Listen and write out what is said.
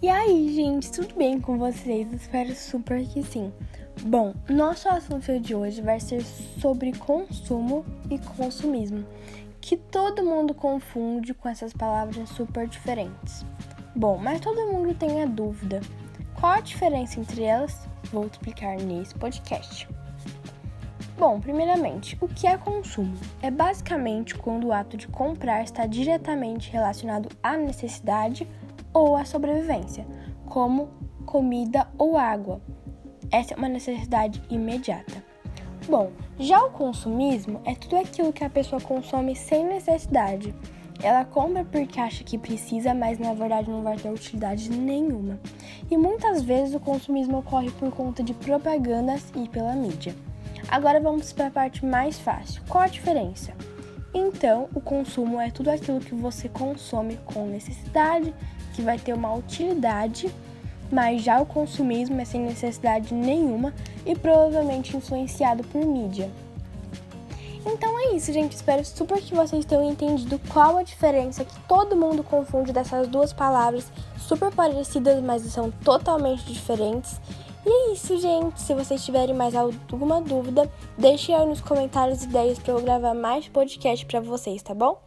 E aí, gente, tudo bem com vocês? Espero super que sim. Bom, nosso assunto de hoje vai ser sobre consumo e consumismo, que todo mundo confunde com essas palavras super diferentes. Bom, mas todo mundo tem a dúvida: qual a diferença entre elas? Vou explicar nesse podcast. Bom, primeiramente, o que é consumo? É basicamente quando o ato de comprar está diretamente relacionado à necessidade ou à sobrevivência, como comida ou água. Essa é uma necessidade imediata. Bom, já o consumismo é tudo aquilo que a pessoa consome sem necessidade. Ela compra porque acha que precisa, mas na verdade não vai ter utilidade nenhuma. E muitas vezes o consumismo ocorre por conta de propagandas e pela mídia. Agora vamos para a parte mais fácil. Qual a diferença? Então, o consumo é tudo aquilo que você consome com necessidade, que vai ter uma utilidade, mas já o consumismo é sem necessidade nenhuma e provavelmente influenciado por mídia. Então é isso, gente. Espero super que vocês tenham entendido qual a diferença que todo mundo confunde dessas duas palavras super parecidas, mas são totalmente diferentes. E é isso, gente. Se vocês tiverem mais alguma dúvida, deixem aí nos comentários ideias para eu gravar mais podcast para vocês, tá bom?